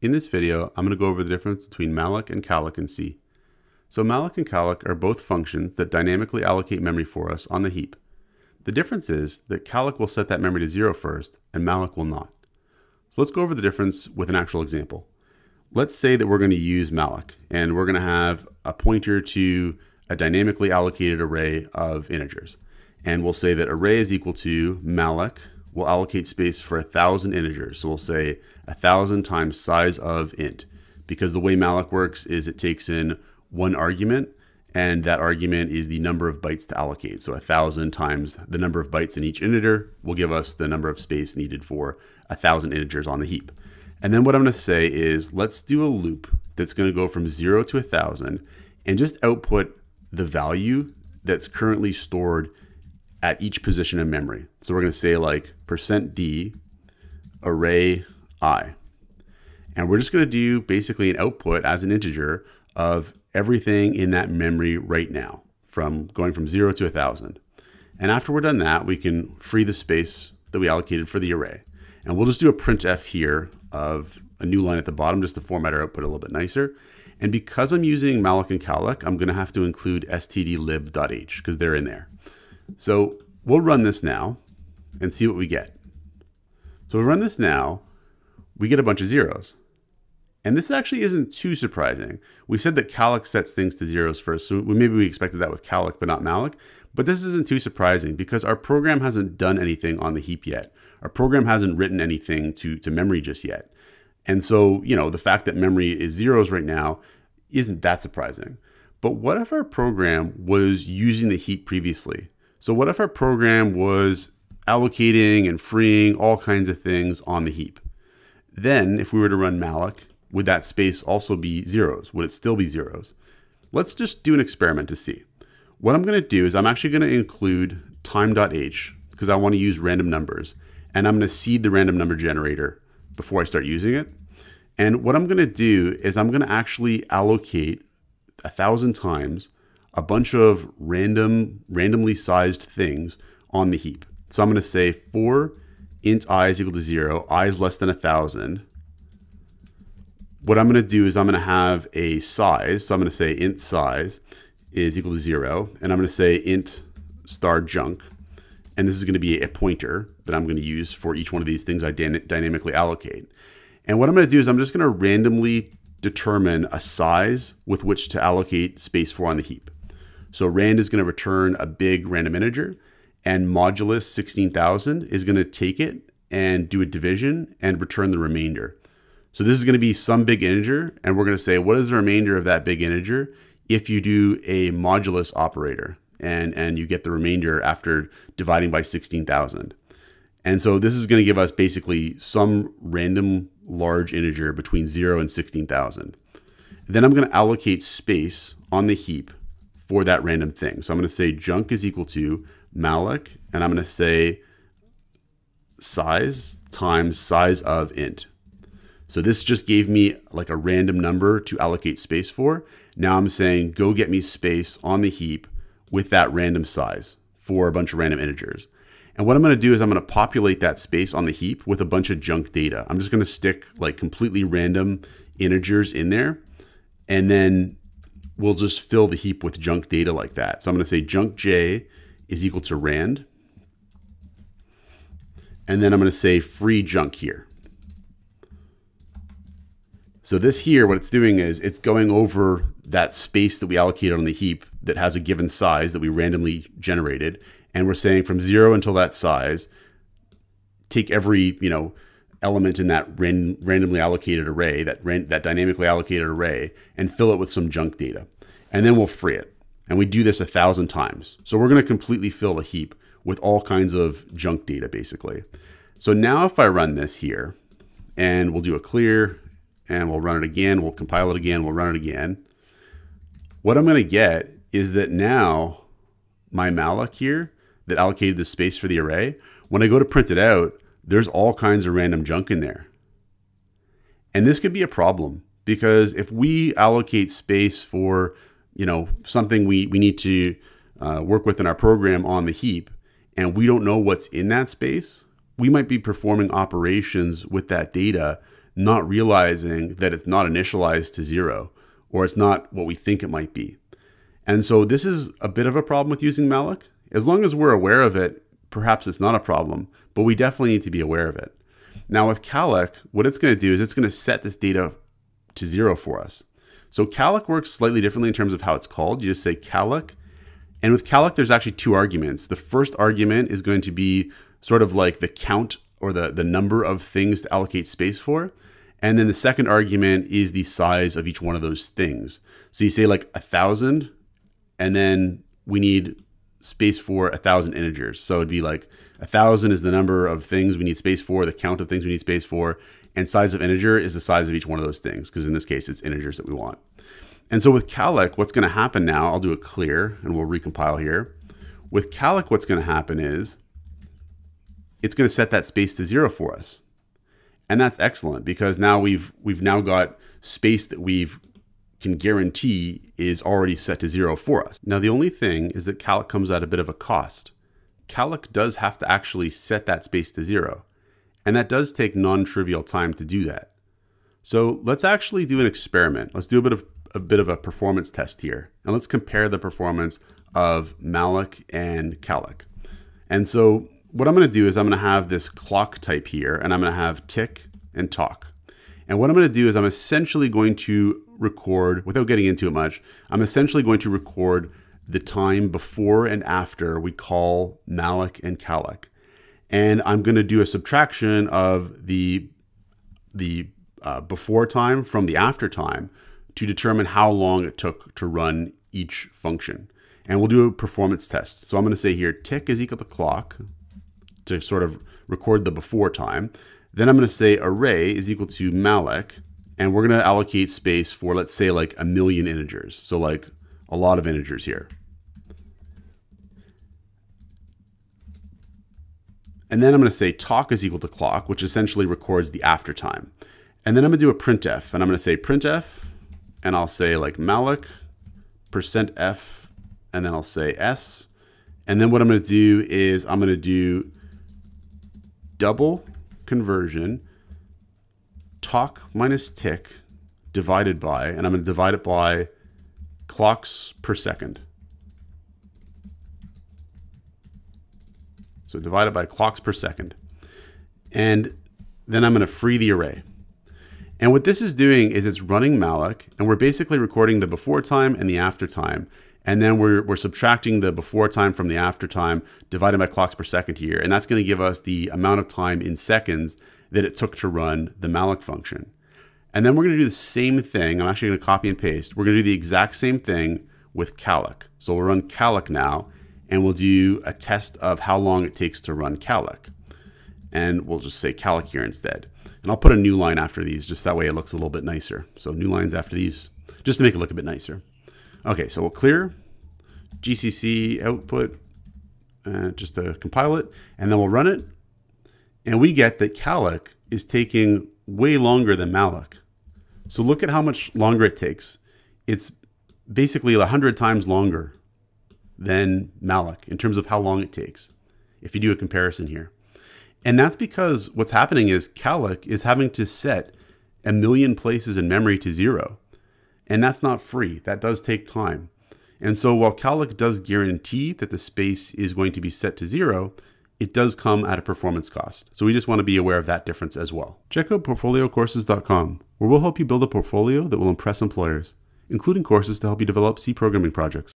In this video, I'm going to go over the difference between malloc and calloc in C. So malloc and calloc are both functions that dynamically allocate memory for us on the heap. The difference is that calloc will set that memory to zero first, and malloc will not. So let's go over the difference with an actual example. Let's say that we're going to use malloc, and we're going to have a pointer to a dynamically allocated array of integers. And we'll say that array is equal to malloc, we'll allocate space for a thousand integers. So we'll say a thousand times size of int, because the way malloc works is it takes in one argument, and that argument is the number of bytes to allocate. So a thousand times the number of bytes in each integer will give us the number of space needed for a thousand integers on the heap. And then what I'm going to say is let's do a loop that's going to go from zero to a thousand and just output the value that's currently stored at each position in memory. So we're going to say like percent %d array i. And we're just going to do basically an output as an integer of everything in that memory right now from going from zero to a thousand. And after we're done that, we can free the space that we allocated for the array. And we'll just do a printf here of a new line at the bottom just to format our output a little bit nicer. And because I'm using malloc and calloc, I'm going to have to include stdlib.h because they're in there. So we'll run this now and see what we get. So we run this now, we get a bunch of zeros. And this actually isn't too surprising. We said that calloc sets things to zeros first, so maybe we expected that with calloc but not malloc. But this isn't too surprising because our program hasn't done anything on the heap yet. Our program hasn't written anything to, to memory just yet. And so, you know, the fact that memory is zeros right now isn't that surprising. But what if our program was using the heap previously? So what if our program was allocating and freeing all kinds of things on the heap? Then if we were to run malloc, would that space also be zeros? Would it still be zeros? Let's just do an experiment to see. What I'm going to do is I'm actually going to include time.h because I want to use random numbers. And I'm going to seed the random number generator before I start using it. And what I'm going to do is I'm going to actually allocate a thousand times a bunch of random, randomly sized things on the heap. So I'm going to say for int i is equal to zero, i is less than a thousand. What I'm going to do is I'm going to have a size. So I'm going to say int size is equal to zero, and I'm going to say int star junk, and this is going to be a pointer that I'm going to use for each one of these things I dynamically allocate. And what I'm going to do is I'm just going to randomly determine a size with which to allocate space for on the heap. So rand is going to return a big random integer, and modulus 16,000 is going to take it and do a division and return the remainder. So this is going to be some big integer, and we're going to say, what is the remainder of that big integer if you do a modulus operator, and, and you get the remainder after dividing by 16,000. And so this is going to give us basically some random large integer between 0 and 16,000. Then I'm going to allocate space on the heap for that random thing. So I'm going to say junk is equal to malloc, and I'm going to say size times size of int. So this just gave me like a random number to allocate space for. Now I'm saying go get me space on the heap with that random size for a bunch of random integers. And what I'm going to do is I'm going to populate that space on the heap with a bunch of junk data. I'm just going to stick like completely random integers in there. And then we'll just fill the heap with junk data like that. So I'm going to say junk j is equal to rand. And then I'm going to say free junk here. So this here, what it's doing is it's going over that space that we allocated on the heap that has a given size that we randomly generated. And we're saying from zero until that size, take every, you know, element in that ran randomly allocated array, that, ran that dynamically allocated array, and fill it with some junk data. And then we'll free it. And we do this a thousand times. So we're going to completely fill a heap with all kinds of junk data, basically. So now if I run this here, and we'll do a clear, and we'll run it again, we'll compile it again, we'll run it again. What I'm going to get is that now my malloc here that allocated the space for the array, when I go to print it out, there's all kinds of random junk in there. And this could be a problem because if we allocate space for, you know, something we, we need to uh, work with in our program on the heap, and we don't know what's in that space, we might be performing operations with that data not realizing that it's not initialized to zero or it's not what we think it might be. And so this is a bit of a problem with using malloc. As long as we're aware of it, perhaps it's not a problem, but we definitely need to be aware of it. Now with calloc, what it's going to do is it's going to set this data to zero for us. So calloc works slightly differently in terms of how it's called. You just say calloc. And with calloc, there's actually two arguments. The first argument is going to be sort of like the count or the, the number of things to allocate space for. And then the second argument is the size of each one of those things. So you say like a thousand, and then we need space for a thousand integers. So it'd be like a thousand is the number of things we need space for, the count of things we need space for, and size of integer is the size of each one of those things, because in this case, it's integers that we want. And so with calloc, what's going to happen now, I'll do a clear and we'll recompile here. With calloc, what's going to happen is it's going to set that space to zero for us. And that's excellent because now we've we've now got space that we've can guarantee is already set to zero for us. Now the only thing is that calloc comes at a bit of a cost. Calloc does have to actually set that space to zero. And that does take non-trivial time to do that. So let's actually do an experiment. Let's do a bit of a bit of a performance test here. And let's compare the performance of malloc and calloc. And so what I'm going to do is I'm going to have this clock type here, and I'm going to have tick and talk. And what I'm going to do is I'm essentially going to record, without getting into it much, I'm essentially going to record the time before and after we call malloc and calloc. And I'm going to do a subtraction of the, the uh, before time from the after time to determine how long it took to run each function. And we'll do a performance test. So I'm going to say here tick is equal to clock, to sort of record the before time. Then I'm going to say array is equal to malloc, and we're going to allocate space for, let's say, like a million integers. So like a lot of integers here. And then I'm going to say talk is equal to clock, which essentially records the after time. And then I'm going to do a printf, and I'm going to say printf, and I'll say like malloc percent %f, and then I'll say s. And then what I'm going to do is I'm going to do double conversion talk minus tick divided by, and I'm going to divide it by clocks per second. So divide it by clocks per second. And then I'm going to free the array. And what this is doing is it's running malloc, and we're basically recording the before time and the after time. And then we're, we're subtracting the before time from the after time divided by clocks per second here. And that's going to give us the amount of time in seconds that it took to run the malloc function. And then we're going to do the same thing. I'm actually going to copy and paste. We're going to do the exact same thing with calloc. So we'll run calloc now, and we'll do a test of how long it takes to run calloc. And we'll just say calloc here instead. And I'll put a new line after these, just that way it looks a little bit nicer. So new lines after these, just to make it look a bit nicer. Okay, so we'll clear GCC output uh, just to compile it, and then we'll run it. And we get that calloc is taking way longer than malloc. So look at how much longer it takes. It's basically 100 times longer than malloc in terms of how long it takes, if you do a comparison here. And that's because what's happening is calloc is having to set a million places in memory to zero. And that's not free. That does take time. And so while calloc does guarantee that the space is going to be set to zero, it does come at a performance cost. So we just want to be aware of that difference as well. Check out portfoliocourses.com, where we'll help you build a portfolio that will impress employers, including courses to help you develop C programming projects.